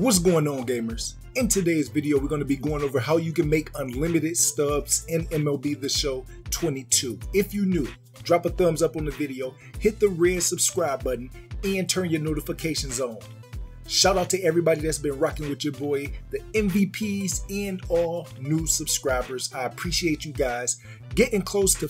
What's going on gamers? In today's video, we're going to be going over how you can make unlimited stubs in MLB The Show 22. If you new, drop a thumbs up on the video, hit the red subscribe button, and turn your notifications on. Shout out to everybody that's been rocking with your boy, the MVPs, and all new subscribers. I appreciate you guys. Getting close to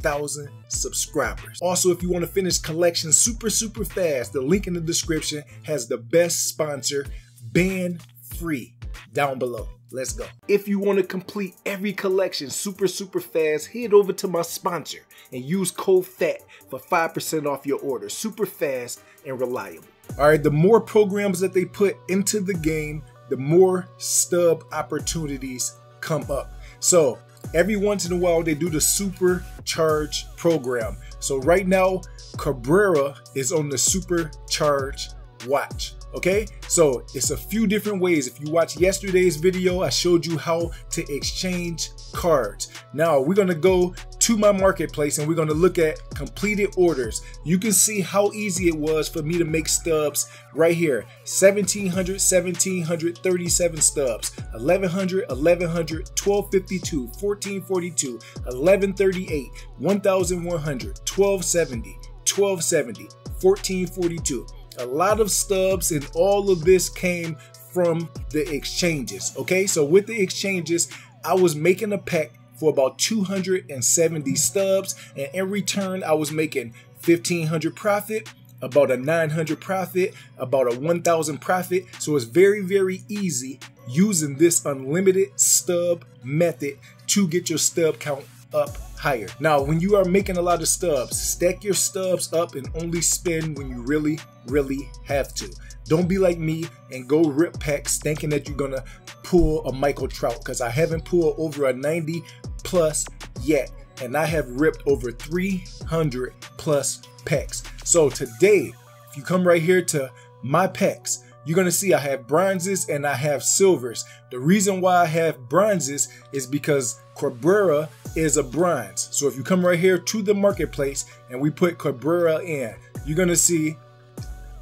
15,000 subscribers. Also, if you want to finish collection super, super fast, the link in the description has the best sponsor, Band Free, down below. Let's go. If you want to complete every collection super, super fast, head over to my sponsor and use code Phat for 5% off your order. Super fast and reliable. All right, the more programs that they put into the game, the more stub opportunities come up. So every once in a while, they do the supercharge program. So right now, Cabrera is on the supercharge watch okay? So it's a few different ways. If you watch yesterday's video i showed you how to exchange cards. Now we're to go to my marketplace and we're going to look at completed orders. You can see how easy it was for me to make stubs right here. 1700 1737 stubs. 1100 1100 1252 1442 1138 1100 1270 1270 1442 a lot of stubs and all of this came from the exchanges. Okay, so with the exchanges, I was making a pack for about 270 stubs, and in return, I was making 1500 profit, about a 900 profit, about a 1000 profit. So it's very, very easy using this unlimited stub method to get your stub count up higher. Now, when you are making a lot of stubs, stack your stubs up and only spend when you really, really have to. Don't be like me and go rip packs thinking that you're gonna pull a Michael Trout because I haven't pulled over a 90 plus yet. And I have ripped over 300 plus packs. So today, if you come right here to my packs, you're to see I have bronzes and I have silvers. The reason why I have bronzes is because Cabrera is a bronze. So if you come right here to the marketplace and we put Cabrera in, you're to see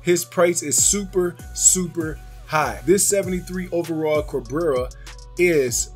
his price is super, super high. This 73 overall Cabrera is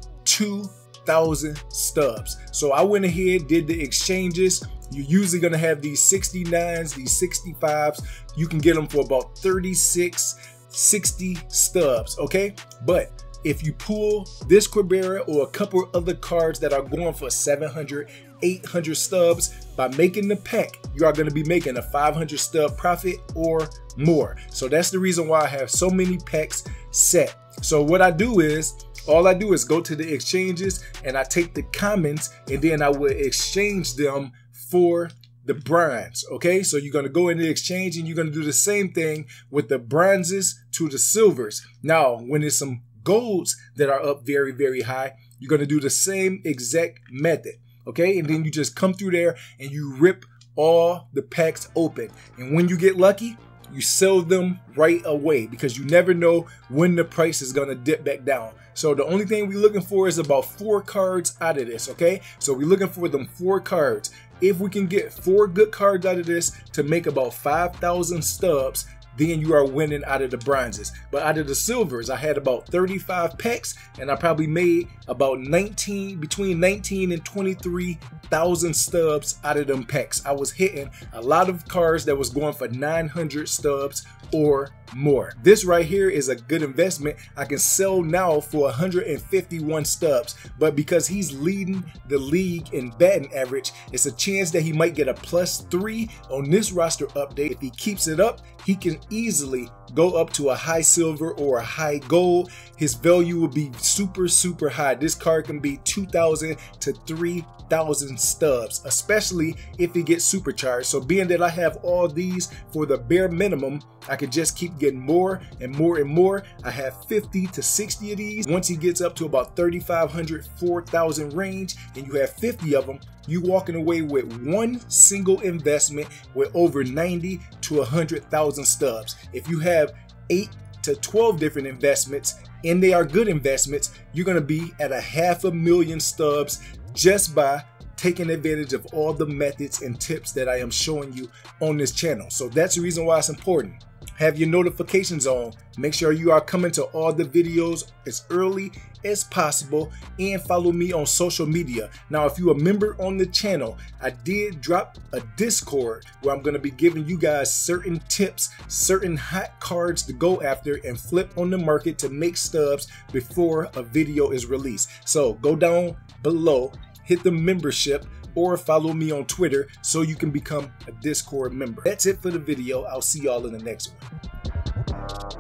2,000 stubs. So I went ahead, did the exchanges. You're usually to have these 69s, these 65s. You can get them for about 36 60 stubs, okay? But if you pull this Cabrera or a couple other cards that are going for 700, 800 stubs, by making the pack, you are going to be making a 500 stub profit or more. So that's the reason why I have so many packs set. So what I do is, all I do is go to the exchanges and I take the comments and then I will exchange them for the bronze. Okay, so you're going to go in the exchange and you're going to do the same thing with the bronzes to the silvers. Now, when there's some golds that are up very, very high, you're going to do the same exact method. Okay, and then you just come through there and you rip all the packs open. And when you get lucky, you sell them right away because you never know when the price is going to dip back down. So the only thing we're looking for is about four cards out of this, okay? So we're looking for them four cards. If we can get four good cards out of this to make about 5,000 stubs, then you are winning out of the bronzes. But out of the silvers, I had about 35 packs and I probably made about 19, between 19 and 23,000 stubs out of them packs. I was hitting a lot of cards that was going for 900 stubs or more. This right here is a good investment. I can sell now for 151 stubs, but because he's leading the league in batting average, it's a chance that he might get a plus three on this roster update. If he keeps it up, he can easily go up to a high silver or a high gold. His value will be super, super high. This card can be 2,000 to 3,000 stubs, especially if he gets supercharged. So being that I have all these for the bare minimum, I could just keep getting more and more and more. I have 50 to 60 of these. Once he gets up to about 3,500, 4,000 range, and you have 50 of them, you walking away with one single investment with over 90 to 100,000 stubs. If you have eight to 12 different investments and they are good investments, you're going to be at a half a million stubs just by taking advantage of all the methods and tips that I am showing you on this channel. So that's the reason why it's important have your notifications on. Make sure you are coming to all the videos as early as possible and follow me on social media. Now, if you're a member on the channel, I did drop a Discord where I'm going to be giving you guys certain tips, certain hot cards to go after and flip on the market to make stubs before a video is released. So go down below, hit the membership or follow me on Twitter so you can become a Discord member. That's it for the video. I'll see y'all in the next one.